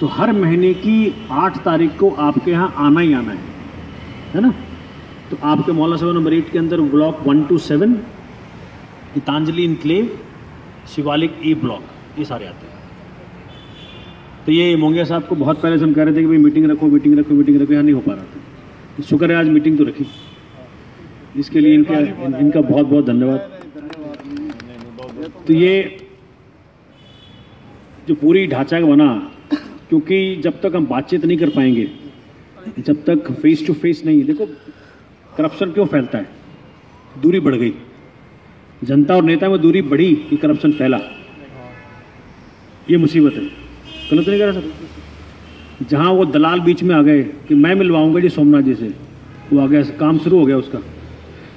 तो हर महीने की आठ तारीख को आपके यहाँ आना ही आना है है ना? तो आपके मोहल्ला सभा नंबर एट के अंदर block one two seven Gitanjali enclave Shivalik E block ये सारे आते हैं। तो ये मोंगिया साहब को बहुत पहले से हम कह रहे थे कि भाई मीटिंग रखो मीटिंग रखो मीटिंग रखो यहाँ नहीं हो पा रहा था। तो शुक्र है आज मीटिंग तो रखी। इसके लिए इनका इन, इनका बहुत बहुत धन्यवाद। तो ये जो पूरी ढांचा बना क्योंकि जब तक हम बातचीत नहीं कर पाएँगे, जब तक फेस टू फेस नहीं, देखो करप्शन क्यों फैलता है? दूरी बढ़ गई। जनता और नेता में दूरी बढ़ी कि करप्शन फैला। ये मुसीबत है। गलत नहीं कह रहा सर? जहाँ वो दलाल बीच में आ गए कि मैं मिलवाऊँगा जी सोमनाथ जी से, वो आ गया, काम शुरू हो गया उसका।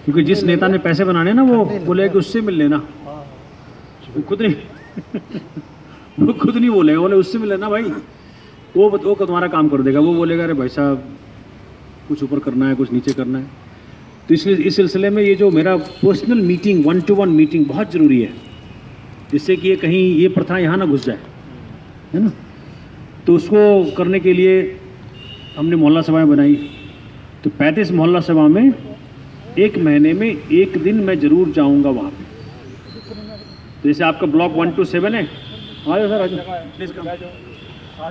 क्योंकि जिस नेता ने पैसे बनाने ना, वो बोले कि उससे मिल लेना। वो खुद नहीं, वो खुद नहीं बोले बोले उससे मिल लेना भाई। वो वो तुम्हारा काम कर देगा। वो बोलेगा, अरे भाई साहब, कुछ ऊपर करना है, कुछ नीचे करना है। तो इसलिए इस सिलसिले में ये जो मेरा personal meeting one to one meeting बहुत ज़रूरी है, जिससे कि ये कहीं ये प्रथा यहाँ ना घुस जाए, है ना? तो उसको करने के लिए हमने मोहल्ला सभाएँ बनाई। तो पैंतीस मोहल्ला सभा में एक महीने में एक दिन मैं ज़रूर जाऊँगा वहाँ पे। तो जैसे आपका ब्लॉक वन टू सेवन है। आ जाओ सर, आ जाओ। प्लीज़ कम तो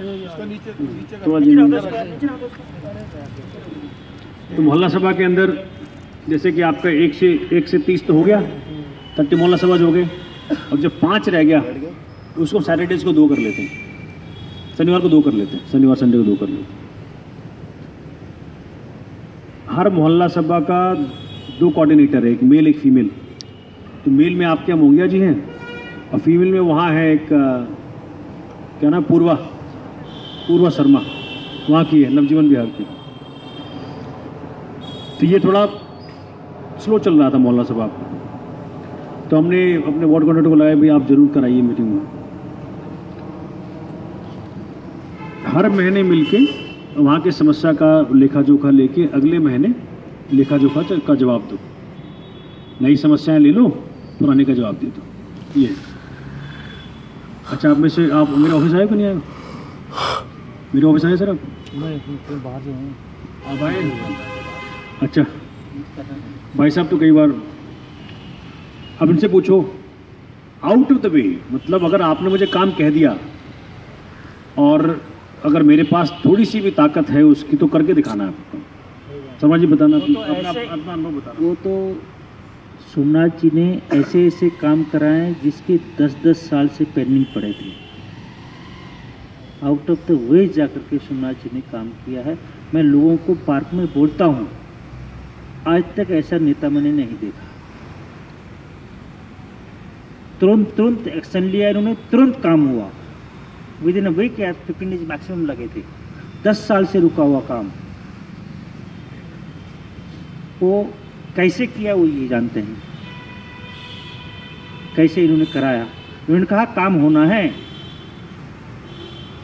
तो मोहल्ला सभा के अंदर जैसे कि आपका एक से एक से तीस तो हो गया थर्टी मोहल्ला सभा जो हो गए। अब जब पाँच रह गया तो उसको सैटरडेज को दो कर लेते हैं। शनिवार को दो कर लेते हैं। शनिवार संडे को दो कर लेते हैं। हर मोहल्ला सभा का दो कोऑर्डिनेटर है एक मेल एक फीमेल तो मेल में आपके यहाँ मोंगिया जी हैं और फीमेल में वहाँ है एक क्या नाम पूर्वा। पूर्वा शर्मा, वहाँ की है, नवजीवन बिहार की। तो ये थोड़ा स्लो चल रहा था मोहल्ला सभा। तो हमने अपने वार्ड कॉन्टेक्टर को लाया, भाई आप ज़रूर कराइए मीटिंग में। हर महीने मिलके वहाँ के समस्या का लेखा जोखा लेके अगले महीने लेखा जोखा का जवाब दो। नई समस्याएँ ले लो, पुराने का जवाब दे दो। ये। अच्छा आप में से आप मेरे ऑफ़िस आए कि नहीं आए? मेरे ऑफ़िस आए सर आप? बाहर से हूँ। आप आए अच्छा। भाई साहब तो कई बार अब इनसे पूछो आउट ऑफ़ द वे मतलब अगर आपने मुझे काम कह दिया और अगर मेरे पास थोड़ी सी भी ताकत है उसकी तो करके दिखाना है आपको। शर्मा जी बताना वो तो अपना अपना अनुभव बताना। वो तो सोमनाथ जी ने ऐसे ऐसे काम कराए जिसके 10-10 साल से पेंडिंग पड़े थे। आउट ऑफ़ द वे जाकर के सोमनाथ जी ने काम किया है। मैं लोगों को पार्क में बोलता हूँ, आज तक ऐसा नेता मैंने नहीं देखा। तुरंत तुरंत एक्शन लिया इन्होंने, तुरंत काम हुआ। विद इन अ वीक या फिफ्टीन डेज़ मैक्सिमम लगे थे। दस साल से रुका हुआ काम। वो कैसे किया वो ये जानते हैं। कैसे इन्होंने कराया? इन्होंने कहा, काम होना है।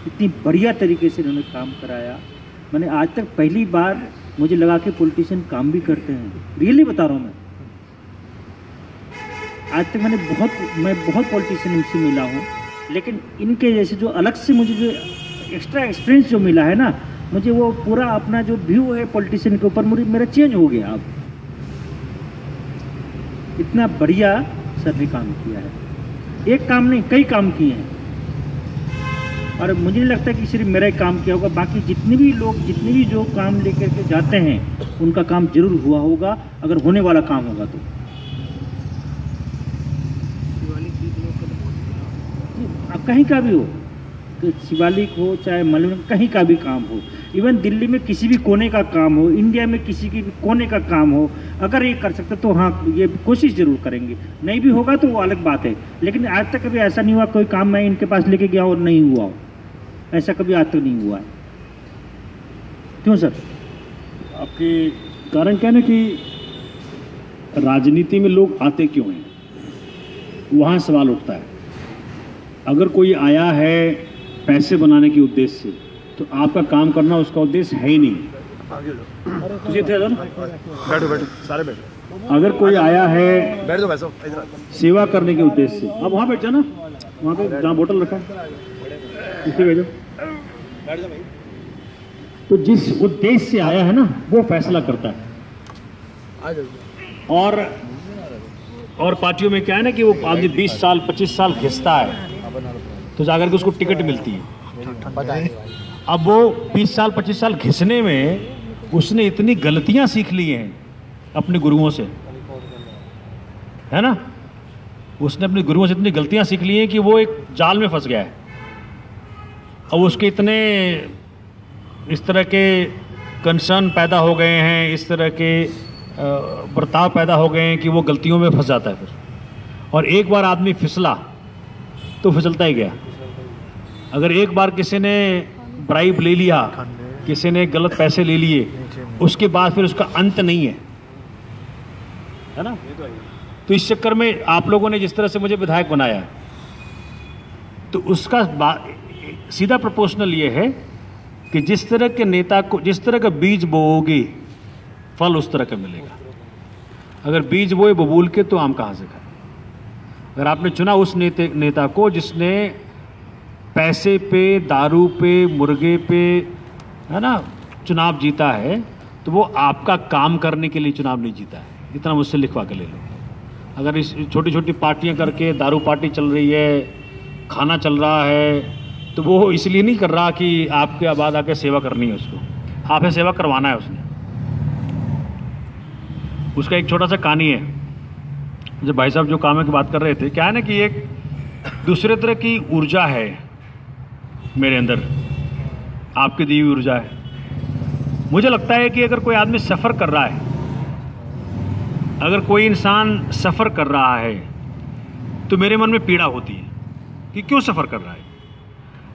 इतनी बढ़िया तरीके से इन्होंने काम कराया। मैंने आज तक पहली बार मुझे लगा कि पॉलिटिशियन काम भी करते हैं। रियली बता रहा हूँ मैं। आज तक मैंने बहुत, मैं बहुत पॉलिटिशियन से मिला हूँ। लेकिन इनके जैसे जो अलग से मुझे जो एक्स्ट्रा एक्सपीरियंस जो मिला है ना, मुझे वो पूरा अपना जो व्यू है पॉलिटिशियन के ऊपर, मुझे, मेरा चेंज हो गया अब। इतना बढ़िया सर ने काम किया है। एक काम नहीं, कई काम किए हैं। और मुझे नहीं लगता कि सिर्फ़ मेरा ही काम किया होगा बाकी जितने भी लोग जितने भी जो काम लेकर के जाते हैं उनका काम ज़रूर हुआ होगा अगर होने वाला काम होगा तो। अब कहीं का भी हो तो शिवालिक हो चाहे मलुन कहीं का भी काम हो इवन दिल्ली में किसी भी कोने का काम हो इंडिया में किसी के भी कोने का काम हो अगर ये कर सकते तो हाँ ये कोशिश ज़रूर करेंगे। नहीं भी होगा तो वो अलग बात है लेकिन आज तक कभी ऐसा नहीं हुआ कोई काम मैं इनके पास लेके गया और नहीं हुआ हो। ऐसा कभी आज तक नहीं हुआ है। क्यों सर? आपके कारण क्या है ना कि राजनीति में लोग आते क्यों हैं? वहाँ सवाल उठता है। अगर कोई आया है पैसे बनाने के उद्देश्य से तो आपका काम करना उसका उद्देश्य है ही नहीं। तुझे बैठो बैठो सारे बैठो। अगर कोई आया है बैठ जाओ सेवा करने के उद्देश्य से अब वहाँ बैठ जाना। वहाँ पे जहाँ बोतल रखा है। इसे भेजो। तो जिस उद्देश्य से आया है ना वो फैसला करता है। और और पार्टियों में क्या है ना कि वो आदमी 20 साल 25 साल घिसता है। तो जाकर के उसको टिकट मिलती है। अब वो 20 साल 25 साल घिसने में उसने इतनी गलतियाँ सीख ली हैं अपने गुरुओं से। है ना? उसने अपने गुरुओं से इतनी गलतियाँ सीख ली हैं कि वो एक जाल में फंस गया है। अब उसके इतने इस तरह के कंसर्न पैदा हो गए हैं, इस तरह के बर्ताव पैदा हो गए हैं कि वो गलतियों में फंस जाता है फिर। और एक बार आदमी फिसला तो फिसलता ही गया। अगर एक बार किसी ने ब्राइब ले लिया, किसी ने गलत पैसे ले लिए, उसके बाद फिर उसका अंत नहीं है। है ना? तो इस चक्कर में आप लोगों ने जिस तरह से मुझे विधायक बनाया तो उसका सीधा प्रोपोर्शनल ये है कि जिस तरह के नेता को, जिस तरह का बीज बोओगे, फल उस तरह का मिलेगा। अगर बीज बोए बबूल के तो आम कहाँ से खाए? अगर आपने चुना उस नेते, नेता को जिसने पैसे पे, दारू पे, मुर्गे पे, है ना, चुनाव जीता है तो वो आपका काम करने के लिए चुनाव नहीं जीता है। इतना मुझसे लिखवा के ले लो। अगर इस छोटी छोटी पार्टियाँ करके दारू पार्टी चल रही है, खाना चल रहा है तो वो इसलिए नहीं कर रहा कि आपके बाद आके सेवा करनी है उसको। आपसे सेवा करवाना है उसने। उसका एक छोटा सा कहानी है। जब भाई साहब जो काम की बात कर रहे थे, क्या है ना कि एक दूसरे तरह की ऊर्जा है मेरे अंदर। आपकी दी हुई ऊर्जा है। मुझे लगता है कि अगर कोई आदमी सफ़र कर रहा है, अगर कोई इंसान सफ़र कर रहा है तो मेरे मन में पीड़ा होती है कि क्यों सफ़र कर रहा है?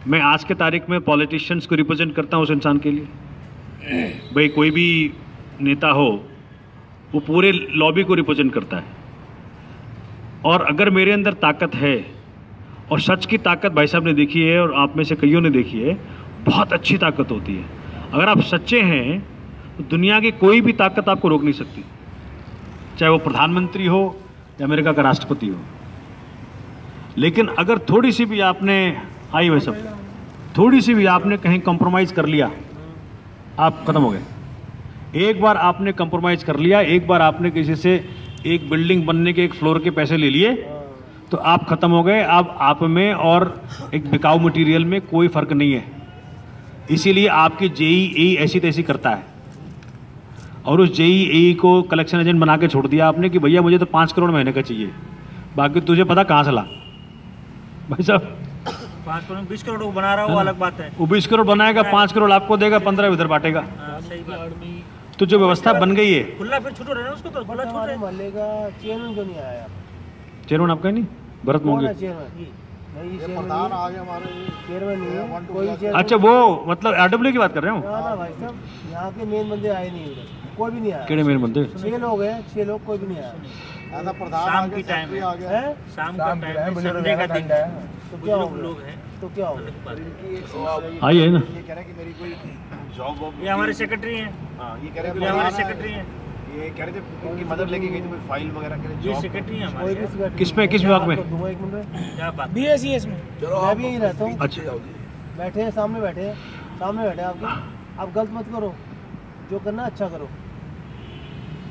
मैं आज के तारीख में पॉलिटिशियंस को रिप्रेजेंट करता हूँ उस इंसान के लिए। भाई, कोई भी नेता हो, वो पूरे लॉबी को रिप्रेजेंट करता है। और अगर मेरे अंदर ताकत है, और सच की ताकत भाई साहब ने देखी है, और आप में से कईयों ने देखी है, बहुत अच्छी ताकत होती है। अगर आप सच्चे हैं तो दुनिया की कोई भी ताकत आपको रोक नहीं सकती। चाहे वो प्रधानमंत्री हो, या अमेरिका का राष्ट्रपति हो। लेकिन अगर थोड़ी सी भी आपने आई भाई साहब। थोड़ी सी भी आपने कहीं कॉम्प्रोमाइज़ कर लिया, आप खत्म हो गए। एक बार आपने कंप्रोमाइज कर लिया, एक बार आपने किसी से एक बिल्डिंग बनने के एक फ्लोर के पैसे ले लिए तो आप खत्म हो गए। अब आप में और एक बिकाऊ मटेरियल में कोई फ़र्क नहीं है। इसीलिए आपकी जेई ऐसी तैसी करता है। और उस जेई ए को कलेक्शन एजेंट बना के छोड़ दिया आपने कि भैया मुझे तो पाँच करोड़ महीने का चाहिए, बाकी तुझे पता कहाँ से ला। भाई साहब पाँच करोड़ बीस करोड़ वो बना रहा है वो अलग बात है। वो बीस करोड़ बनाएगा पाँच करोड़ आपको देगा पंद्रह इधर बांटेगा। हाँ, सही बात। तो जो व्यवस्था बन गई है। खुला फिर छूट रहा उसको तो खुला छूट। हमारे मोहल्ले का चेयरमैन क्यों नहीं आया। चेयरमैन आपका नहीं? भरत मोंगे। चेयरमैन नहीं ये। चेयरमैन प्रधान आ गया हमारे चेयरमैन नहीं कोई चेयरमैन अच्छा वो मतलब आरडब्ल्यू की बात कर रहे हो भाई साहब यहाँ के मेन बंदे आए नहीं उधर। कोई भी नहीं आया। केड़े मेरे बंदे? छह लोग हैं छह लोग कोई भी नहीं आया। प्रधान शाम की टाइम है। शाम का टाइम है संडे का दिन है। तो गया? लोग हैं। तो क्या होगा? आइए ना। ये कह रहे हैं कि मेरी कोई जॉब वॉब ये हमारे सेक्रेटरी हैं। हाँ ये कह रहे ये हमारे सेक्रेटरी हैं। ये कह रहे थे उनकी मदद लेके गई थी कोई फ़ाइल वगैरह के लिए जॉब सेक्रेटरी हैं हमारे। किस में- किस विभाग में? दूँगा एक मिनट क्या बात? बी एस में। मैं भी यहीं रहता हूँ। अच्छा। बैठे हैं सामने बैठे हैं सामने बैठे हैं आपके। आप गलत मत करो। जो करना अच्छा करो।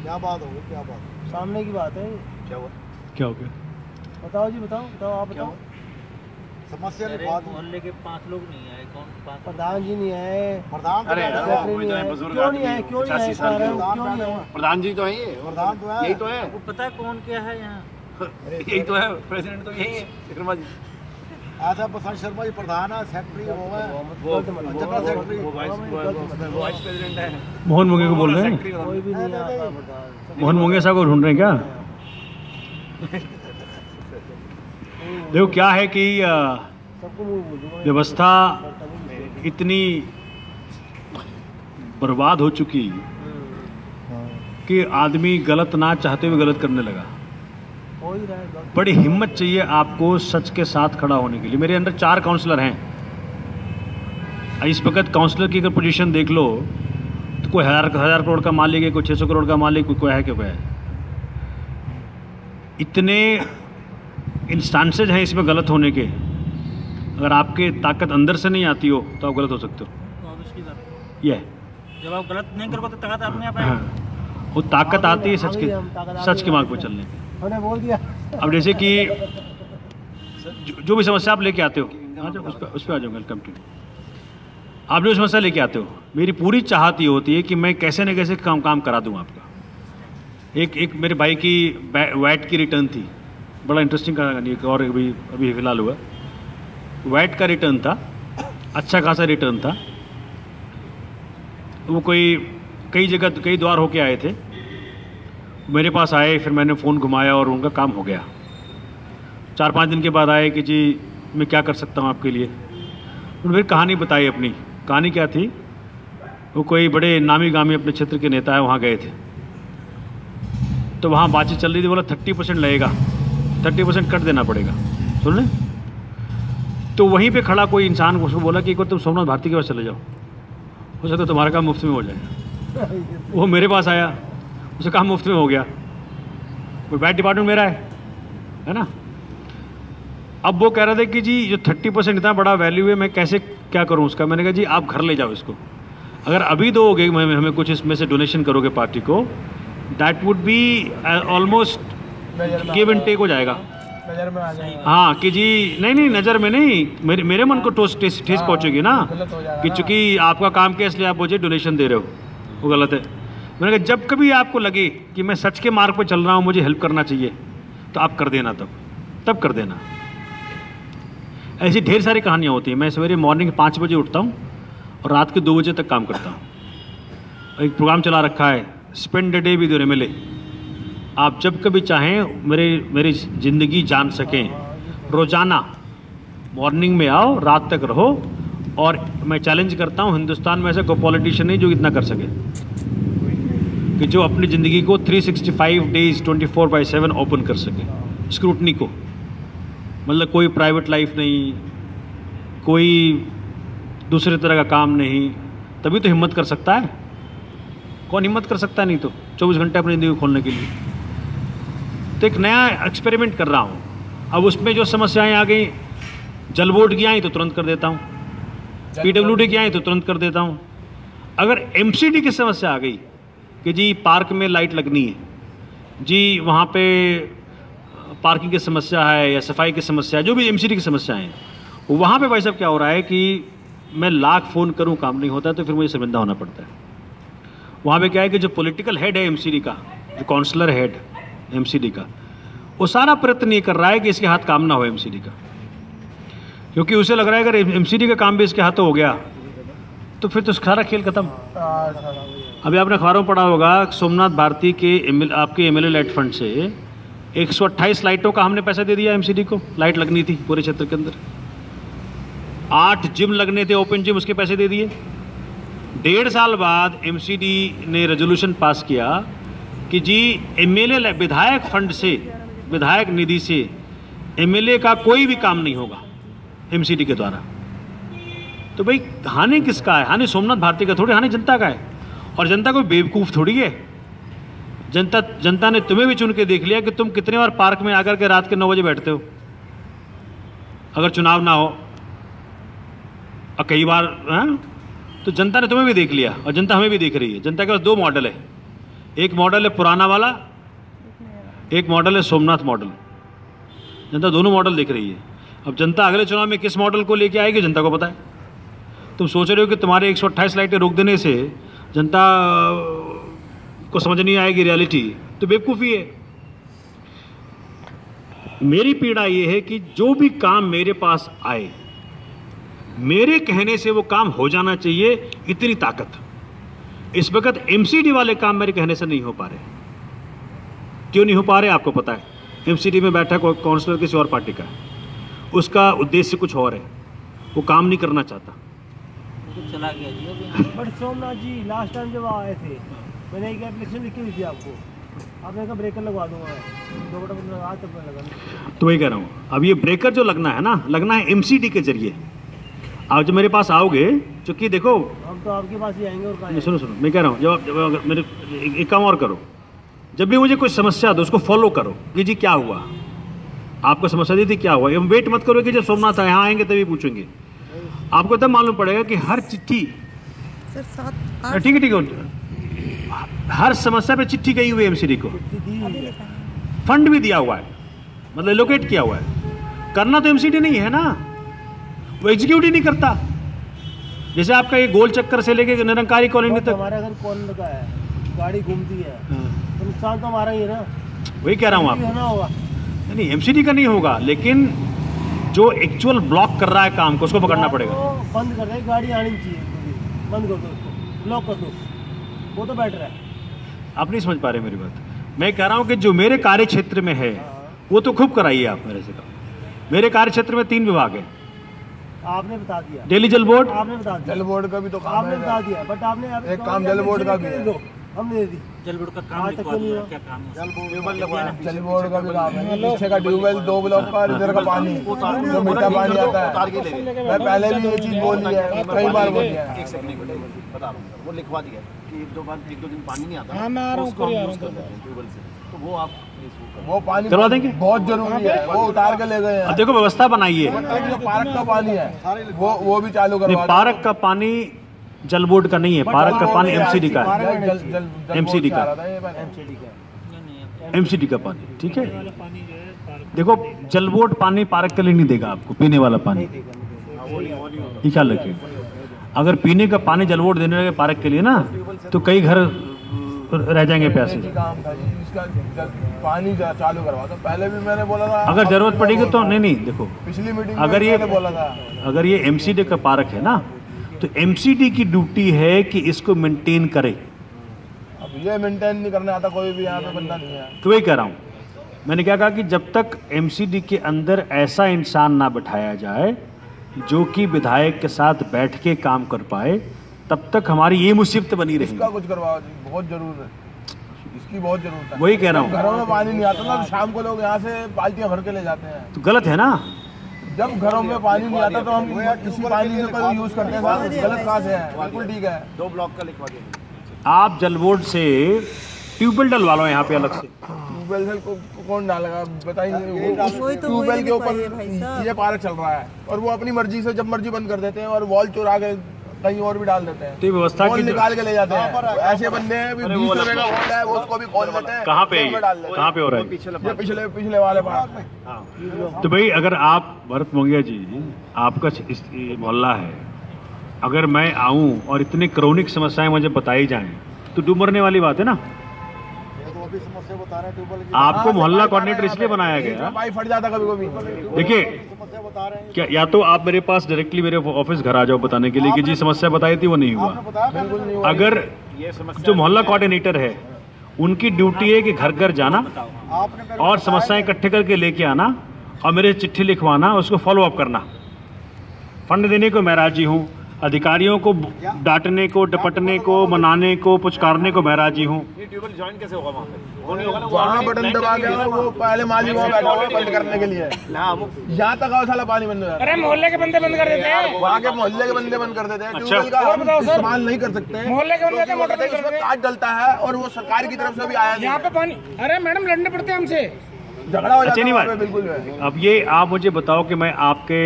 क्या बात हो गई क्या बात सामने की बात है। क्या हुआ? क्या हो गया? बताओ जी बताओ बताओ आप बताओ। समस्या अरे की बात मोहल्ले के पाँच लोग नहीं आए कौन पाँच प्रधान जी नहीं आए। प्रधान अरे आए बुज़ुर्ग क्यों नहीं आदमी आए क्यों नहीं आए? 85 साल के क्यों नहीं आए? प्रधान जी तो है ये प्रधान तो है। यही तो है। आपको पता है कौन क्या है यहाँ? यही तो है प्रेसिडेंट तो यही है विक्रमा जी। ऐसा प्रशांत शर्मा जी प्रधान है सेक्रेटरी वो है। वो जनरल सेक्रेटरी वो वाइस वाइस प्रेसिडेंट है। मोहन मुंगे को बोल रहे हैं? कोई भी नहीं आता मोहन मुंगे साहब को ढूंढ रहे हैं क्या? देखो क्या है कि व्यवस्था इतनी बर्बाद हो चुकी कि आदमी गलत ना चाहते हुए गलत करने लगा। बड़ी हिम्मत चाहिए आपको सच के साथ खड़ा होने के लिए। मेरे अंदर चार काउंसलर हैं। इस वक्त काउंसलर की अगर पोजीशन देख लो तो कोई हज़ार हज़ार करोड़ का मालिक है, कोई छः सौ करोड़ का मालिक, कोई कोई है कोई है? इतने इंस्टांसेज हैं इसमें गलत होने के। अगर आपके ताकत अंदर से नहीं आती हो तो आप गलत हो सकते हो। तो ये जब आप गलत नहीं करोगे तो ताकत अपने आप हाँ। वो ताकत आती है सच हम के ही हम ताकत सच आती के मार्ग पर चलने की। हमने बोल दिया। अब जैसे कि जो, जो भी समस्या आप लेके आते हो जाओ उस पर उस पर आ जाओ वेलकम टू आप जो समस्या लेके आते हो मेरी पूरी चाहत ये होती है कि मैं कैसे न कैसे काम काम करा दूँ आपका। एक एक मेरे भाई की वैट की रिटर्न थी। बड़ा इंटरेस्टिंग और अभी अभी फ़िलहाल हुआ। वैट का रिटर्न था अच्छा खासा रिटर्न था। वो कोई, कई जगह, कई द्वार होके आए थे। मेरे पास आए, फिर मैंने फ़ोन घुमाया और उनका काम हो गया। चार पाँच दिन के बाद आए कि जी, मैं क्या कर सकता हूँ आपके लिए? उन्होंने फिर कहानी बताई अपनी। कहानी क्या थी? वो कोई बड़े नामी गामी अपने क्षेत्र के नेता है, वहाँ गए थे। तो वहाँ बातचीत चल रही थी, बोला, थर्टी परसेंट लगेगा। थर्टी परसेंट कट देना पड़ेगा। सुन लें। तो वहीं पे खड़ा कोई इंसान उसको बोला कि एक बार तुम सोमनाथ भारती के पास चले जाओ। हो सकता है तुम्हारा काम मुफ़्त में हो जाए। वो मेरे पास आया। उसे काम मुफ़्त में हो गया। वो बैट डिपार्टमेंट मेरा है। है ना? अब वो कह रहे थे कि जी, जो थर्टी परसेंट इतना बड़ा वैल्यू है, मैं कैसे क्या करूँ उसका? मैंने कहा, जी, आप घर ले जाओ इसको। अगर अभी दोगे, हमें कुछ इसमें से डोनेशन करोगे पार्टी को that would be almost give and take हो। जाएगा। नज़र में आ जाएगा। हाँ कि जी नहीं नहीं नज़र में नहीं मेरे मेरे मन को ठोस ठेस ठेस पहुंचेगी ना हो कि चूँकि आपका काम क्या इसलिए आप मुझे डोनेशन दे रहे हो। वो गलत है। मैंने कहा जब कभी आपको लगे कि मैं सच के मार्ग पर चल रहा हूँ मुझे हेल्प करना चाहिए तो आप कर देना तब। तब कर देना। ऐसी ढेर सारी कहानियाँ होती हैं। मैं सवेरे मॉर्निंग पाँच बजे उठता हूँ और रात के दो बजे तक काम करता हूँ। एक प्रोग्राम चला रखा है spend the day with your M आप जब कभी चाहें मेरे, मेरी ज़िंदगी जान सकें। रोज़ाना मॉर्निंग में आओ, रात तक रहो, और मैं चैलेंज करता हूँ, हिंदुस्तान में ऐसा कोई पॉलिटिशियन नहीं जो इतना कर सके। कि जो अपनी ज़िंदगी को 365 days 24 four by seven open कर सके स्क्रूटनी को। मतलब कोई प्राइवेट लाइफ नहीं, कोई दूसरे तरह का काम नहीं, तभी तो हिम्मत कर सकता है। कौन हिम्मत कर सकता है नहीं तो? 24 घंटे अपनी ज़िंदगी खोलने के लिए। तो एक नया एक्सपेरिमेंट कर रहा हूँ। अब उसमें जो समस्याएँ आ गई जल बोर्ड की आई तो तुरंत कर देता हूँ। पी डब्ल्यू डी की आई तो तुरंत कर देता हूँ। अगर एम सी डी की समस्या आ गई कि जी पार्क में लाइट लगनी है जी वहाँ पे पार्किंग की समस्या है या सफ़ाई की समस्या है जो भी एम सी डी की समस्याएँ हैं वहाँ पे भाई साहब क्या हो रहा है कि मैं लाख फ़ोन करूँ काम नहीं होता तो फिर मुझे शर्मिंदा होना पड़ता है। वहाँ पे क्या है कि जो पॉलिटिकल हेड है एमसीडी का जो काउंसलर हेड एमसीडी का। वो सारा प्रयत्न ये कर रहा है कि इसके हाथ काम ना हो एमसीडी का। क्योंकि उसे लग रहा है अगर एमसीडी का काम भी इसके हाथ हो गया तो फिर तो सारा खेल खत्म। अभी आपने अखबारों में पढ़ा होगा, सोमनाथ भारती के एम आपके एम एल फंड से 128 लाइटों का हमने पैसा दे दिया एमसीडी को। लाइट लगनी थी पूरे क्षेत्र के अंदर। आठ जिम लगने थे ओपन जिम उसके पैसे दे दिए। डेढ़ साल बाद एमसीडी ने रेजोल्यूशन पास किया। कि जी एमएलए विधायक फंड से, विधायक निधि से एमएलए का कोई भी काम नहीं होगा एमसीडी के द्वारा। तो भाई, हानि किसका है? हानि सोमनाथ भारती का थोड़ी, हानि जनता का है। और जनता कोई बेवकूफ़ थोड़ी है। जनता जनता ने तुम्हें भी चुन के देख लिया कि तुम कितने बार पार्क में आकर के रात के नौ बजे बैठते हो। अगर चुनाव ना हो, और कई बार हाँ तो जनता ने तुम्हें भी देख लिया, और जनता हमें भी देख रही है। जनता के पास दो मॉडल है। एक मॉडल है पुराना वाला, एक मॉडल है सोमनाथ मॉडल जनता, दोनों मॉडल देख रही है। अब जनता अगले चुनाव में किस मॉडल को लेके आएगी, जनता को पता है। तुम सोच रहे हो कि तुम्हारे एक लाइटें रोक देने से जनता को समझ नहीं आएगी रियलिटी तो बेवकूफ़ी है। मेरी पीड़ा ये है कि जो भी काम मेरे पास आए, मेरे कहने से वो काम हो जाना चाहिए, इतनी ताकत। इस वक्त एमसीडी वाले काम मेरे कहने से नहीं हो पा रहे। क्यों नहीं हो पा रहे आपको पता है। एमसीडी में बैठा कोई काउंसलर किसी और पार्टी का है। उसका उद्देश्य कुछ और है। वो काम नहीं करना चाहता। तो चला गया जी but Somnath ji last time जब आए थे मैंने एक एप्लीकेशन लिखी हुई थी आपको। आपने कहा ब्रेकर लगवा दूँगा दो लगा तो वही कह रहा हूँ। अब ये ब्रेकर जो लगना है ना लगना है एमसीडी के ज़रिए। आप जब मेरे पास आओगे क्योंकि देखो। हम तो आपके पास ही आएँगे और कहाँ सुनो सुनो मैं कह रहा हूँ जब आप- जब अगर मेरे एक, काम और करो। जब भी मुझे कोई समस्या दो उसको फॉलो करो कि जी क्या हुआ? आपको समस्या दी थी क्या हुआ? एवं वेट मत करो कि जब सोमनाथ यहाँ आएँगे तभी पूछेंगे। आपको तब मालूम पड़ेगा कि हर चिट्ठी सर सात आठ ठीक है ठीक है हर समस्या पे चिट्ठी गई हुई है एमसीडी को। फंड भी दिया हुआ है। मतलब लोकेट किया हुआ है। करना तो एमसीडी नहीं है ना। वो एग्जीक्यूट ही नहीं करता। जैसे आपका ये गोल चक्कर से लेके निरंकारी कॉलोनी तक। हमारा घर कौन का है? गाड़ी घूमती है। हाँ, तो नुकसान तो हमारा ही है ना। वही कह रहा हूँ होगा। नहीं एमसीडी का नहीं होगा लेकिन जो एक्चुअल ब्लॉक कर रहा है काम को उसको पकड़ना पड़ेगा। तो बंद कर दे गाड़ी आनी चाहिए बंद कर दो उसको। ब्लॉक कर दो। वो तो बेटर है। आप नहीं समझ पा रहे मेरी बात। मैं कह रहा हूँ कि जो मेरे कार्य क्षेत्र में है वो तो खूब कराइए आप मेरे से। काम मेरे कार्य क्षेत्र में तीन विभाग है। आपने बता दिया। दिल्ली जल बोर्ड? आपने बता दिया। जल बोर्ड का भी तो काम आपने बता दिया बट आपने एक काम जल बोर्ड का भी है। दो हमने दे दी। जल बोर्ड का काम क्यों काम है? जल बोर्ड का भी काम है। पीछे का ट्यूबवेल दो ब्लॉक का इधर का पानी जो मीठा पानी आता है। मैं पहले भी ये चीज़ बोल दी है कई बार बोल दिया एक सेकंड बता रहा हूँ। वो लिखवा दिया कि एक दो बार एक दो दिन पानी नहीं आता हाँ मैं आ रहा हूँ लेते हैं ट्यूबवेल से। तो वो आप वो पानी करवा देंगे? बहुत ज़रूरी है वो उतार के ले गए हैं। देखो व्यवस्था बनाइए। एक जो पार्क का पानी है वो वो भी चालू करवा पार्क का पानी जल बोर्ड का नहीं है पार्क का पानी एमसीडी का है। से का। एमसीडी का। पानी ठीक है? देखो जल बोर्ड पानी पार्क के लिए नहीं देगा आपको पीने वाला पानी। ये ख्याल रखिए। अगर पीने का पानी जल बोर्ड देने लगे पार्क के लिए ना तो कई घर रह जाएँगे था जल पानी चालू करवा दो पहले भी मैंने बोला था अगर ज़रूरत पड़ेगी तो नहीं नहीं देखो पिछली मीटिंग अगर ये- बोला था। अगर ये एमसीडी का पार्क है ना तो एमसीडी की ड्यूटी है कि इसको मेंटेन करे। अब ये मेंटेन नहीं करने आता कोई भी यहाँ पे बंदा नहीं है। तो वही कह रहा हूँ मैंने क्या कहा कि जब तक एमसीडी के अंदर ऐसा इंसान ना बैठाया जाए जो कि विधायक के साथ बैठ के काम कर पाए तब तक हमारी ये मुसीबत बनी इसका कुछ करवाओ जी बहुत ज़रूर है। इसकी बहुत ज़रूरत है। वही कह रहा हूँ। घरों में पानी नहीं आता ना तो शाम को लोग यहाँ से बाल्टियाँ भर के ले जाते हैं। तो गलत है ना? जब घरों में पानी नहीं आता तो हम इसी पानी को यूज़ करते हैं गलत कहाँ से है बिल्कुल ठीक है। दो ब्लॉक का लिखवा दिया आप जल बोर्ड से ट्यूबवेल डलवा लो यहाँ पे अलग से। ट्यूबवेल से को, कौन डालेगा? बताइए तो ट्यूबवेल के ऊपर ये पार्क चल रहा है और वो अपनी मर्ज़ी से जब मर्ज़ी बंद कर देते हैं और वॉल चुरा के कहीं और भी डाल देते हैं। तो व्यवस्था की निकाल के ले जाते हैं। ऐसे बंदे हैं भी बीस रुपए का वॉल है। वो उसको भी खोल देते हैं। कहाँ पे है हैं। कहाँ पे हो रहा है? पिछले पिछले वाले पार्क तो भाई अगर आप भरत मोंगिया जी आपका मोहल्ला है। अगर मैं आऊँ और इतनी क्रोनिक समस्याएँ मुझे बताई जाएँ तो डूब मरने वाली बात है ना? आपको मोहल्ला कोऑर्डिनेटर इसलिए बनाया गया? पाइप फट जाता कभी कभी। देखिए समस्या बता रहे हैं। क्या या तो आप मेरे पास डायरेक्टली मेरे ऑफ़िस घर आ जाओ बताने के लिए कि जी समस्या बताई थी वो नहीं हुआ। अगर जो मोहल्ला कोऑर्डिनेटर है उनकी ड्यूटी है कि घर घर जाना और समस्याएँ इकट्ठे करके लेके आना और मेरे चिट्ठी लिखवाना उसको फॉलो अप करना। फंड देने को मैं राज़ी हूँ। अधिकारियों को डांटने को डपटने को मनाने को पुचकारने को मैं राज़ी हूँ। ये ट्यूबवेल ज्वाइन कैसे होगा वहाँ पे? वो नहीं होगा ना वहाँ बटन दबा गया वो पहले माली वहाँ बैठा हुआ है बंद करने के लिए। हाँ यहाँ तक आओ साला पानी बंद हो जाता है। अरे मोहल्ले के बंदे बंद कर देते हैं। वहाँ के मोहल्ले के बंदे बंद कर देते हैं। अच्छा। इस्तेमाल नहीं कर सकते। मोहल्ले के बंदे तो मोटर काट डलता है और वो सरकार की तरफ़ से भी आया यहाँ पे पानी अरे मैडम लड़ने पड़ते हैं हमसे। झगड़ा हो अच्छा जाता है बिल्कुल अब ये आप मुझे बताओ कि मैं आपके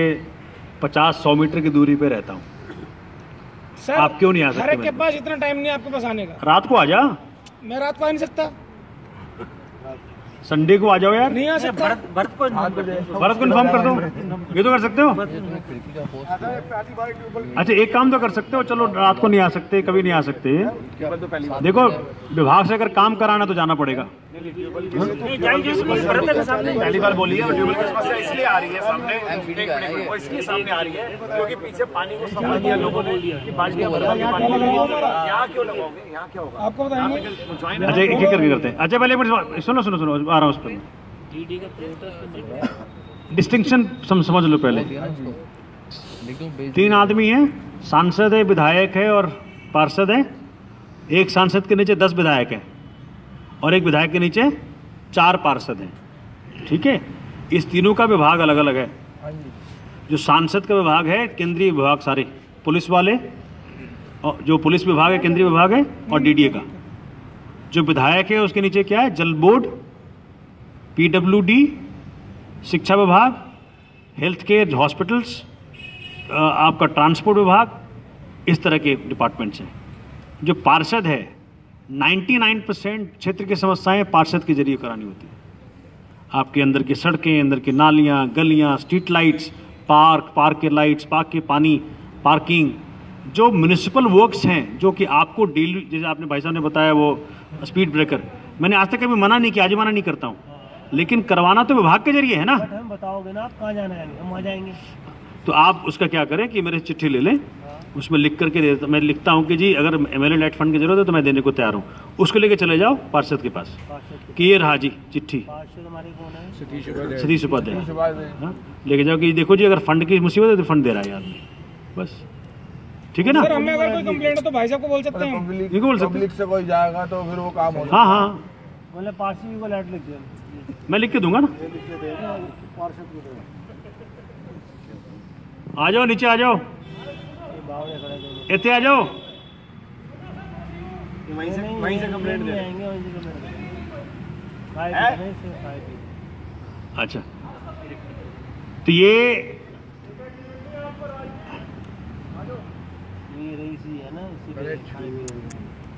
पचास सौ मीटर की दूरी पे रहता हूँ। सर आप क्यों नहीं आ सकते के पास इतना टाइम नहीं आपके पास आने का। रात को आ जा। मैं रात को आ नहीं सकता। संडे को आ जाओ यार। नहीं आ सकता। भरत को भरत को इन्फॉर्म कर दो। ये तो कर सकते हो? अच्छा एक काम तो कर सकते हो। चलो रात को नहीं आ सकते कभी नहीं आ सकते। देखो विभाग से अगर काम कराना तो जाना पड़ेगा। पहली बार बोली है और ट्यूबवेल की समस्या इसलिए आ रही है सामने। वो इसलिए सामने आ रही है क्योंकि पीछे पानी को समझ दिया लोगों ने कि बाल्टियाँ यहाँ क्यों लगाओगे? यहाँ क्या होगा? आपको बताएँगे अच्छा एक एक करके करते हैं। अच्छा पहले मेरी- सुनो सुनो सुनो आ रहा हूँ उस पर। डिस्टिंक्शन समझ लो पहले। तीन आदमी हैं सांसद है विधायक है और पार्षद है। एक सांसद के नीचे दस विधायक हैं। और एक विधायक के नीचे चार पार्षद हैं। ठीक है? इस तीनों का विभाग अलग अलग है जो। सांसद का विभाग है केंद्रीय विभाग सारे पुलिस वाले और जो पुलिस विभाग है केंद्रीय विभाग है और डीडीए का। जो विधायक है उसके नीचे क्या है? जल बोर्ड पीडब्ल्यूडी शिक्षा विभाग हेल्थ केयर हॉस्पिटल्स आपका ट्रांसपोर्ट विभाग इस तरह के डिपार्टमेंट्स हैं। जो पार्षद है 99 परसेंट क्षेत्र की समस्याएँ पार्षद के ज़रिए करानी होती है। आपके अंदर की सड़कें अंदर की नालियाँ गलियाँ स्ट्रीट लाइट्स पार्क पार्क के लाइट्स पार्क के पानी पार्किंग जो म्यूनिसिपल वर्क्स हैं जो कि आपको डील जैसे आपने भाई साहब ने बताया वो स्पीड ब्रेकर मैंने आज तक कभी मना नहीं किया आज मना नहीं करता हूँ। लेकिन करवाना तो विभाग के ज़रिए है ना? हम बताओगे ना आप कहाँ जाना है? हम वहाँ जाएँगे। तो आप उसका क्या करें कि मेरे चिट्ठी ले लें? उसमें लिख करके दे देता मैं लिखता हूँ कि जी अगर एम एल लाइट फंड की ज़रूरत है तो मैं देने को तैयार हूँ। उसको लेके चले जाओ पार्षद के पास। कि ये रहा जी चिट्ठी। पार्षद हमारे कौन है? सतीश उपाध्याय। हाँ? लेके जाओ कि देखो जी अगर फंड की मुसीबत है तो फंड दे रहा है ये आदमी बस। ठीक है ना? सर हमें अगर कोई कंप्लेंट हो तो भाई साहब को बोल सकते हैं। पब्लिक बोल सकते पब्लिक से कोई जाएगा तो फिर वो काम हो हाँ हाँ। मतलब पार्षद को लेटर लिख दिया। मैं लिख के दूँगा ना? पार्षद आ जाओ नीचे आ जाओ। इतने आ जाओ। वहीं से वहीं से कंप्लेंट दे अच्छा। तो ये है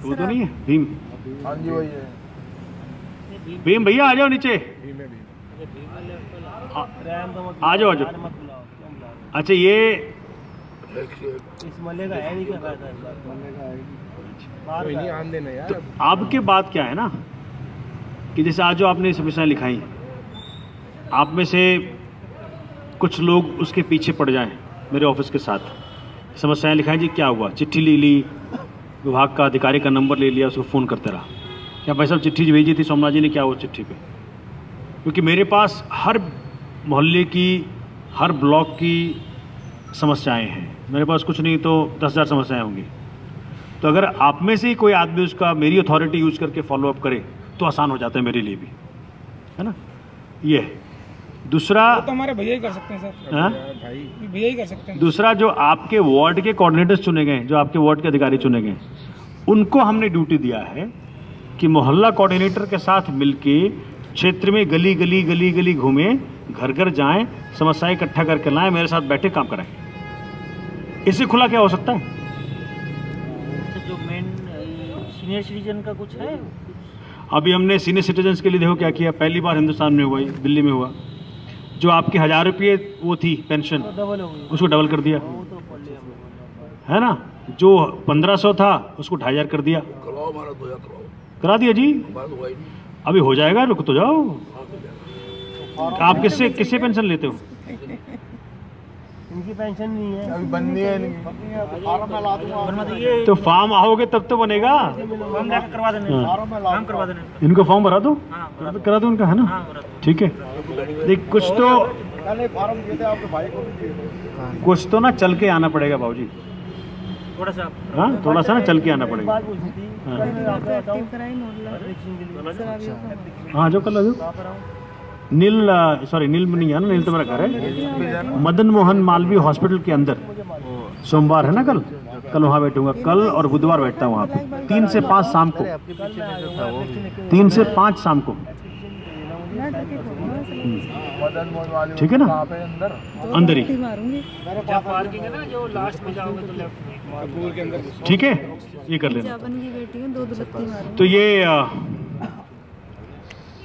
वो तो नहीं है भीम। हाँ जी वही है। भीम भैया आ जाओ नीचे। आ जाओ, आ जाओ। अच्छा ये? इस मल्ले का है नहीं क्या? फ़ायदा है। तो आपके बात क्या है ना? कि जैसे आज जो आपने ये समस्याएँ लिखाई आप में से कुछ लोग उसके पीछे पड़ जाएँ मेरे ऑफ़िस के साथ। समस्याएँ लिखाई जी क्या हुआ? चिट्ठी ले ली विभाग का अधिकारी का नंबर ले लिया उसको फ़ोन करते रहा। क्या भाई साहब चिट्ठी जो भेजी थी सोमनाथ जी ने क्या हुआ चिट्ठी पे? क्योंकि मेरे पास हर मोहल्ले की हर ब्लॉक की समस्याएँ हैं। मेरे पास कुछ नहीं तो दस हज़ार समस्याएँ होंगी। तो अगर आप में से ही कोई आदमी उसका मेरी अथॉरिटी यूज़ करके फॉलोअप करे तो आसान हो जाता है मेरे लिए भी। है ना? ये है। दूसरा तो हमारे भैया ही कर सकते हैं सर। हाँ? भैया ही कर सकते हैं। दूसरा जो आपके वार्ड के कोऑर्डिनेटर्स चुने गए हैं, जो आपके वार्ड के अधिकारी चुने गए उनको हमने ड्यूटी दिया है कि मोहल्ला कोऑर्डिनेटर के साथ मिलके क्षेत्र में गली गली गली गली घूमें घर घर जाएँ समस्याएँ इकट्ठा करके लाएँ मेरे साथ बैठे काम कराएँ। इससे खुला क्या हो सकता है? तो जो मेन सीनियर सिटीजन का कुछ है? अभी हमने सीनियर सिटीजन्स के लिए देखो क्या किया। पहली बार हिंदुस्तान में हुआ ये, दिल्ली में हुआ। जो आपके हज़ार रुपये वो थी पेंशन तो हो उसको डबल कर दिया। तो। है ना? जो पंद्रह सौ था उसको ढाई हज़ार कर दिया। करा दिया जी। अभी हो जाएगा रुक तो जाओ। आप किससे किससे पेंशन लेते हो? इनकी पेंशन नहीं है। अभी बननी है नहीं। वरना तो ये तो फार्म आओगे तब तो बनेगा। हम जाकर करवा देने हाँ। हम करवा देने इनको फॉर्म भरा दो। हाँ करा दो उनका है ना? हाँ करा ठीक है। देख कुछ तो फॉर्म दिए थे आपके भाई को भी दिए थे। कुछ तो ना चल के आना पड़ेगा बाबूजी। थोड़ा सा हाँ थोड़ा सा ना चल के आना पड़ेगा। पूछनी थी। हाँ। मैं हाँ जो कल आ जाओ कहाँ पर आऊँ नील सॉरी नील नहीं है ना नील तो मेरा घर है? मदन मोहन मालवीय हॉस्पिटल के अंदर। सोमवार है ना कल? कल वहाँ बैठूँगा। कल और बुधवार बैठता हूँ वहाँ पे। तीन से पाँच शाम को। तीन से पाँच शाम को। वाली ठीक है ना? अंदर ही। ठीक है? ये कर लेना। तो ये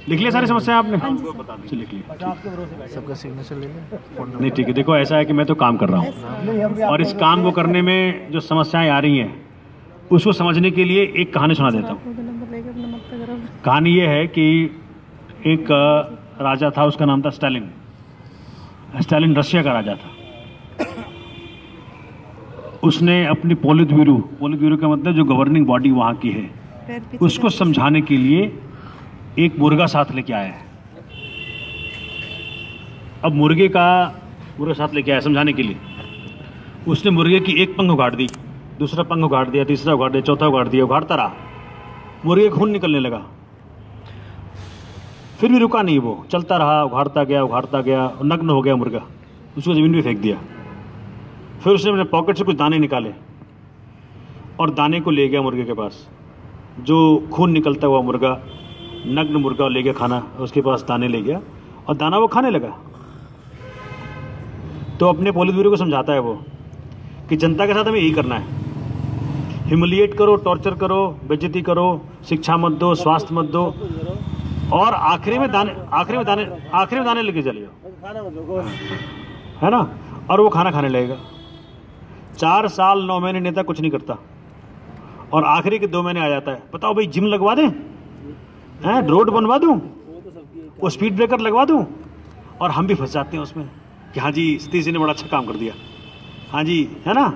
लिख लिया सारी समस्या आपने? चलिए लिख लिया। बैठे। सबका सिग्नेचर ले लें। नहीं ठीक है। देखो ऐसा है कि मैं तो काम कर रहा हूँ। और इस काम को करने में जो समस्याएँ आ रही हैं उसको समझने के लिए एक कहानी सुना देता हूँ। कहानी ये है कि एक राजा था उसका नाम था स्टालिन। स्टालिन रशिया का राजा था। उसने अपनी पोलित ब्यूरो पोलित ब्यूरो का मतलब जो गवर्निंग बॉडी वहाँ की है उसको समझाने के लिए एक मुर्गा साथ लेके आया है। अब मुर्गे का मुर्गा साथ लेके आया समझाने के लिए। उसने मुर्गे की एक पंख उगाड़ दी, दूसरा पंख उगाड़ दिया, तीसरा उगाड़ दिया, चौथा उगाड़ दिया उगाड़ता रहा। मुर्गे खून निकलने लगा। फिर भी रुका नहीं वो, चलता रहा उघाड़ता गया उघाड़ता गया नग्न हो गया मुर्गा। उसको ज़मीन भी फेंक दिया। फिर उसने अपने पॉकेट से कुछ दाने निकाले और दाने को ले गया मुर्गे के पास। जो खून निकलता हुआ मुर्गा नग्न मुर्गा ले गया खाना, उसके पास दाने ले गया और दाना वो खाने लगा। तो अपने पोलित ब्यूरो को समझाता है वो कि जनता के साथ हमें यही करना है। ह्यूमिलिएट करो टॉर्चर करो, बेइज्जती करो, शिक्षा मत दो, स्वास्थ्य मत दो, और आखिरी में दाने, आखिरी में दाने, आखिरी में दाने लेके खाना है ना? और वो खाना खाने लगेगा। चार साल, नौ महीने नेता कुछ नहीं करता। और आखिरी के दो महीने आ जाता है। बताओ भाई, जिम लगवा दें? हैं? रोड बनवा दूँ? वो स्पीड ब्रेकर लगवा दूँ? और हम भी फंस जाते हैं उसमें। कि हाँ जी सतीश जी ने बड़ा अच्छा काम कर दिया। हाँ जी है ना?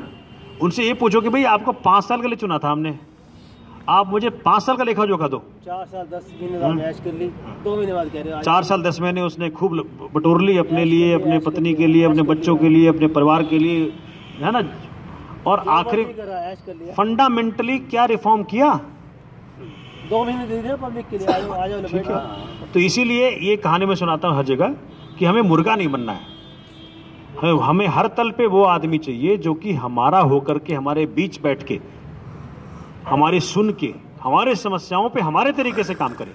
उनसे ये पूछो कि भाई आपको पाँच साल के लिए चुना था हमने। आप मुझे पाँच साल का लेखा जोखा दो। चार साल दस महीने कर ली। दो महीने बाद कह रहे हो चार साल दस महीने उसने खूब बटोर ली अपने लिए अपने पत्नी के लिए अपने बच्चों के लिए अपने परिवार के लिए है ना? और आखिरी फंडामेंटली क्या रिफॉर्म किया? दो महीने दे दिए पब्लिक के लिए आ जाओ आ जाओ तो इसीलिए ये कहानी मैं सुनाता हूँ हर जगह कि हमें मुर्गा नहीं बनना है। हमें हमें हर तल पे वो आदमी चाहिए जो कि हमारा होकर के हमारे बीच बैठ के हमारी सुन के हमारे समस्याओं पे हमारे तरीके से काम करे।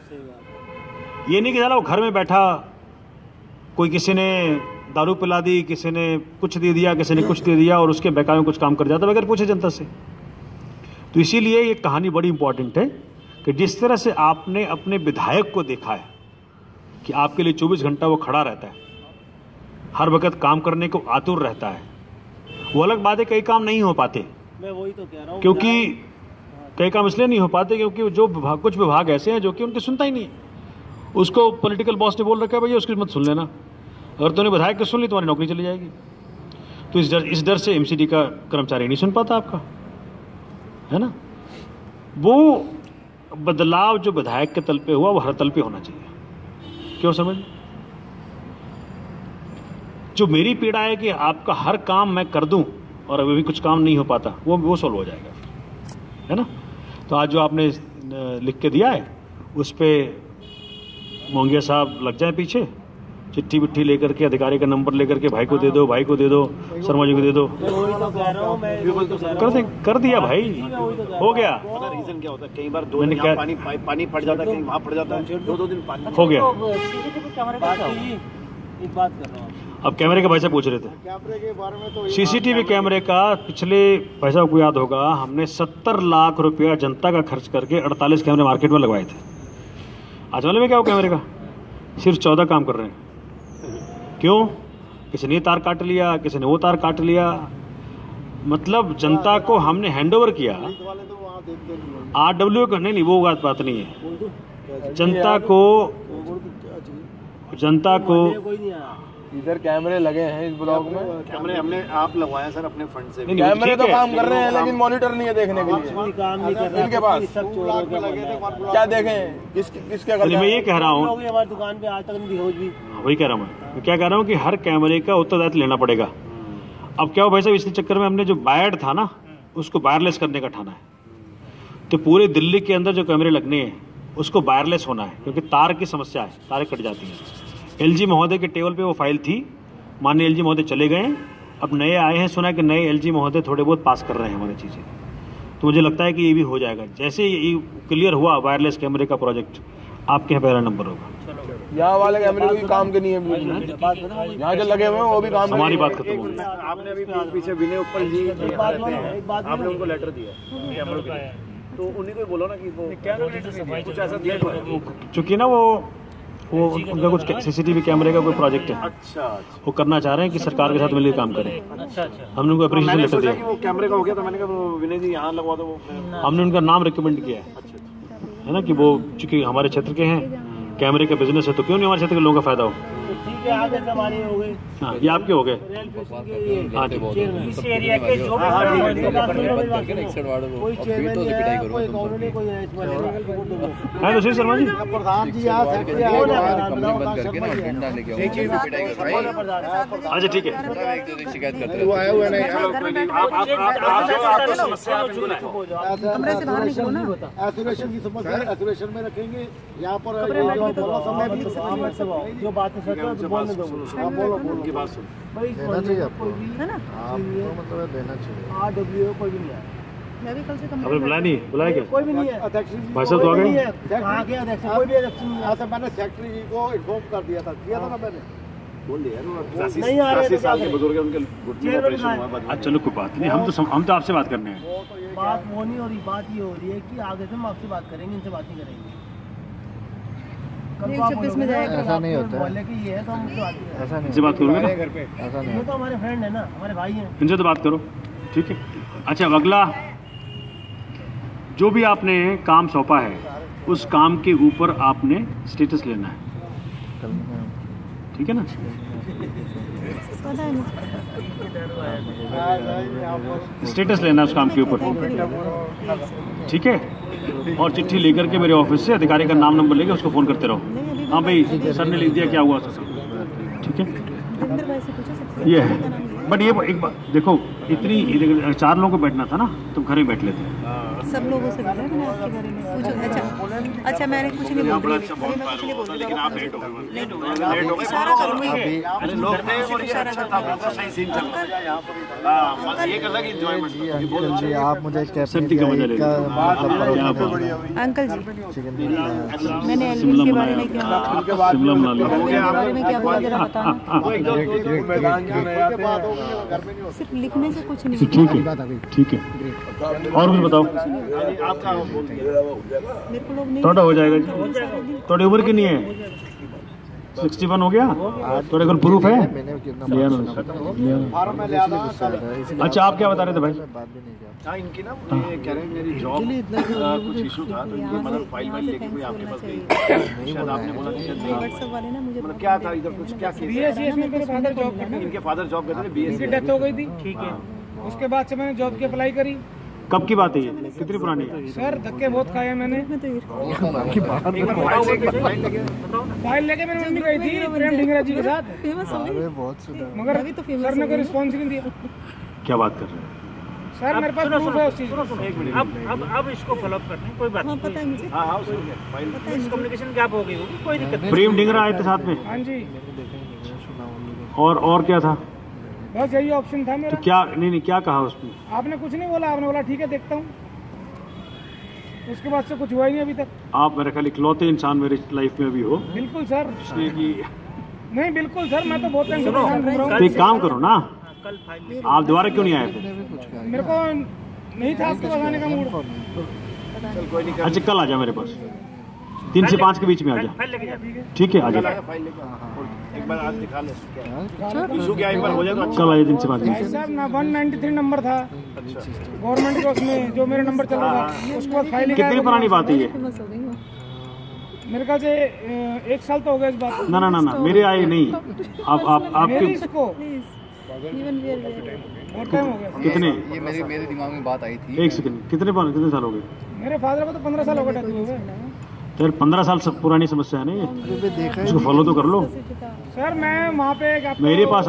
ये नहीं कि चला वो घर में बैठा कोई किसी ने दारू पिला दी किसी ने कुछ दे दिया किसी ने कुछ दे दिया और उसके बेकार में कुछ काम कर जाता बगैर पूछे जनता से। तो इसीलिए ये कहानी बड़ी इंपॉर्टेंट है। कि जिस तरह से आपने अपने विधायक को देखा है कि आपके लिए 24 घंटा वो खड़ा रहता है हर वक्त काम करने को आतुर रहता है वो अलग बात है कई काम नहीं हो पाते। मैं वही तो कह रहा हूँ क्योंकि कई काम इसलिए नहीं हो पाते क्योंकि जो विभाग कुछ विभाग ऐसे हैं जो कि उनकी सुनता ही नहीं उसको पॉलिटिकल बॉस ने बोल रखा है भैया उसकी मत सुन लेना। अगर तुमने विधायक की सुन ली तुम्हारी नौकरी चली जाएगी। तो इस डर इस डर से एमसीडी का कर्मचारी नहीं सुन पाता आपका। है ना? वो बदलाव जो विधायक के तल पे हुआ, वो हर तल पे होना चाहिए। क्यों समझ? जो मेरी पीड़ा है कि आपका हर काम मैं कर दूँ और अभी भी कुछ काम नहीं हो पाता, वो वो सॉल्व हो जाएगा। है ना? तो आज जो आपने लिख के दिया है, उस पर मोंगिया साहब लग जाए पीछे। चिट्ठी विट्ठी लेकर के अधिकारी का नंबर लेकर के भाई को दे दो भाई को दे दो शर्मा जी को दे दो। तो तो कर दे कर दिया भाई हो गया। रीजन क्या होता है? कई बार दो दिन क्या- पानी पानी- पड़ जाता है कहीं वहाँ पड़ जाता है। दो दो दिन पानी हो गया। बाकी जी एक बात कर रहा हूँ। अब कैमरे का भाई साहब पूछ रहे थे। कैमरे के बारे में तो सीसीटीवी कैमरे का पिछले भाई साहब को याद होगा हमने सत्तर लाख रुपया जनता का खर्च करके अड़तालीस कैमरे मार्केट में लगवाए थे। आज वाले में क्या हो कैमरे का? सिर्फ़ चौदह काम कर रहे हैं। क्यों? किसी ने तार काट लिया किसी ने वो तार काट लिया। मतलब जनता को हमने हैंडओवर किया। आर डब्ल्यू का नहीं नहीं वो बात बात नहीं है। जनता को जनता को इधर कैमरे लगे हैं इस ब्लॉक में। कैमरे हमने आप लगवाए सर अपने फंड से। कैमरे तो काम कर रहे हैं लेकिन मॉनिटर नहीं है देखने के लिए। काम नहीं कर रहा इनके पास। क्या देखें? किसके मैं ये कह रहा हूँ हमारी दुकान पे आज तक नहीं भी वही कह रहा हूँ मैं क्या कह रहा हूँ कि हर कैमरे का उत्तरदायित्व लेना पड़ेगा। अब क्या हो भाई साहब, इसके चक्कर में हमने जो वायर्ड था ना, उसको वायरलेस करने का ठाना है। तो पूरे दिल्ली के अंदर जो कैमरे लगने हैं, उसको वायरलेस होना है, क्योंकि तार की समस्या है, तारें कट जाती हैं। एलजी महोदय के टेबल पर वो फ़ाइल थी, माननीय एलजी महोदय चले गए, अब नए आए हैं, सुना कि नए एलजी महोदय थोड़े बहुत पास कर रहे हैं हमारी चीज़ें। तो मुझे लगता है कि ये भी हो जाएगा। जैसे ये क्लियर हुआ वायरलेस कैमरे का प्रोजेक्ट, आपके यहाँ पहला नंबर होगा। यहाँ वाले कैमरे कोई काम के नहीं है बिल्कुल यहाँ जो लगे हुए हैं वो भी काम के हमारी नहीं बात खत्म आपने अभी पीछे- पीछे विनय ऊपर जी एक बात बोलो आपने उनको लेटर दिया तो उन्हीं को बोलो ना कि वो कुछ ऐसा दिया तो है। चूँकि ना वो वो उनका कुछ सीसीटीवी कैमरे का कोई प्रोजेक्ट है। अच्छा अच्छा। वो करना चाह रहे हैं कि सरकार के साथ मिलकर काम करें। अच्छा अच्छा। हमने उनको अप्रिशिएशन लेटर दिया। वो कैमरे का हो गया तो मैंने कहा विनय जी यहाँ लगवा दो हमने उनका नाम रिकमेंड किया है। है ना कि वो चूँकि हमारे क्षेत्र के हैं कैमरे का बिज़नेस है तो क्यों नहीं हमारे क्षेत्र के लोगों का फ़ायदा हो? तो ठीक है आगे हमारे हो गए। हाँ ये आपके हो गए हाँ इस एरिया के जो है है तो शर्मा जी प्रधान हैं अच्छा ठीक है सब एक दूसरे की शिकायत करते हैं। आया हुआ नहीं आप आप आप आप जो आपको समस्या आप इनको लिखो कमरे से बाहर निकलो ना एसोलेशन की समस्या एसोलेशन में रखेंगे यहाँ पर जो बातें सच है तो बोलने दो हाँ बोलो बोलो उनकी बात सुन। भाई देना चाहिए आपको। है ना? आपको मतलब देना चाहिए। आर डब्ल्यू कोई भी नहीं आया। मैं भी कल से कंप्लेंट बुलाया नहीं बुलाया क्या? कोई भी नहीं है। भाई साहब तो आ गए है। अध्यक्ष? कोई भी अध्यक्ष नहीं है। तो मैंने सेक्रेटरी जी को इन्फॉर्म कर दिया था। किया था ना मैंने? बोल दिया नहीं आ रहे तो साल के बुज़ुर्ग हैं, उनके घुटने ऑपरेशन हुआ है अच्छा चलो कोई बात नहीं हम तो हम तो आपसे बात करने हैं। बात वो नहीं हो रही बात ये हो रही है कि आगे से हम आपसे बात करेंगे इनसे बात नहीं करेंगे कल एक को आप छब्बीस बोलोगे में ना जाएगा। कि ऐसा नहीं होता। है। बोले कि ये है तो हम उनसे बात नहीं बात करोगे ना? ऐसा नहीं तो हमारे फ्रेंड है ना हमारे भाई हैं। इनसे तो बात करो ठीक है? अच्छा अगला। जो भी आपने काम सौंपा है उस काम के ऊपर आपने स्टेटस लेना है। ठीक है ना? स्टेटस लेना है उस काम के ऊपर। ठीक है? और चिट्ठी लेकर के मेरे ऑफ़िस से अधिकारी का नाम नंबर लेके उसको फ़ोन करते रहो। हाँ भाई, सर ने लिख दिया, क्या हुआ? सर ठीक है? ये है। बट ये एक बात, देखो, इतनी चार लोगों को बैठना था ना तुम घर ही बैठ लेते सब लोगों से मिला मैंने आपके बारे में पूछो। अच्छा अच्छा मैंने कुछ नहीं बोल। रही मैं कुछ नहीं बोल रही आप लेट हो गए। इशारा करूँगी अरे लोग थे और ये अच्छा था बिल्कुल सही सीन चल रहा है। यहाँ पर हाँ एक अलग इंजॉयमेंट जी अंकल जी आप मुझे है। अंकल जी मैंने एलविन के बारे में क्या। बारे में क्या बोला जरा बताना। हाँ, मैदान जाना है के घर में नहीं हो सिर्फ़ लिखने से कुछ नहीं ठीक है। ठीक है। और कुछ बताओ? आपका थोड़ा हो जाएगा जी। थोड़ी उम्र कितनी है? सिक्सटी वन हो गया? थोड़े कोई प्रूफ है? है, अच्छा आप क्या बता रहे थे भाई? हाँ इनकी ना ये कह रहे हैं मेरी जॉब कुछ इशू था तो इनकी मतलब फ़ाइल वाइल लेके कोई आपके पास गई शायद आपने बोला कि शायद नहीं। व्हाट्सएप वाले ना मुझे मतलब क्या था इधर कुछ क्या केस है? बीएससीएस में फादर जॉब करते इनके फादर जॉब करते थे बीएससी डेथ हो गई थी ठीक है। उसके बाद से मैंने जॉब की अप्लाई करी। कब की बात है ये? कितनी पुरानी है? सर धक्के बहुत खाए मैंने। मैं तो फ़ाइल लेके मेरी मम्मी गई थी प्रेम ढिंगरा जी के साथ। फ़ेमस हो गई। बहुत मगर अभी तो सर ने कोई। रिस्पॉन्स नहीं दिया। क्या बात कर रहे हैं? सर मेरे पास प्रूफ है उस चीज़ अब अब अब इसको फॉलो अप करते हैं कोई बात हाँ नहीं। पता है मुझे। हाँ हाँ उसमें क्या फ़ाइल पता है कम्युनिकेशन गैप हो गई होगी कोई दिक्कत नहीं। प्रेम डिंगरा आए थे साथ में? हाँ जी। और और क्या था? बस यही ऑप्शन था मेरा। तो क्या नहीं नहीं क्या कहा उसने? आपने कुछ नहीं बोला आपने बोला ठीक है देखता हूँ। उसके बाद से कुछ हुआ ही नहीं अभी तक। आप मेरे ख्याल इकलौते इंसान मेरी लाइफ में अभी हो। बिल्कुल सर। नहीं बिल्कुल सर मैं तो बहुत तो एक काम करो ना। कल फ़ाइल आप दोबारा क्यों नहीं आए थे मेरे को नहीं था आपके आने का मूड। अच्छा कल आ जा मेरे पास। तीन से पाँच के बीच में आ जा। ठीक है आ जा। फ़ाइल लेके एक बार आज दिखा ले। क्या इशू क्या एक बार हो जाए तो अच्छा। आ से पाँच के भाई साहब ना 193 नंबर था। गवर्नमेंट के उसमें जो मेरा नंबर चल रहा था उसके फ़ाइल कितनी पुरानी बात है ये? फ़ेमस हो गई वो मेरे ख्याल से एक साल तो हो गया इस बात ना ना ना ना मेरे आए नहीं। आप आप आपके इसको। हो कितने? ये मेरे मेरे दिमाग में बात आई थी। एक सेकंड कितने बार कितने साल हो गए? मेरे फादर को तो पंद्रह साल हो गए। तो यार पंद्रह साल सब पुरानी समस्या है ना ये? देखा फॉलो तो कर लो। सर मैं वहाँ पे मेरे पास